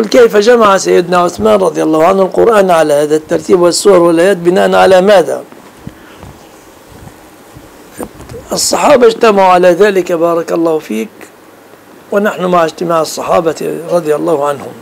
قل كيف جمع سيدنا عثمان رضي الله عنه القرآن على هذا الترتيب والسور والآيات بناء على ماذا؟ الصحابة اجتمعوا على ذلك بارك الله فيك ونحن مع اجتماع الصحابة رضي الله عنهم.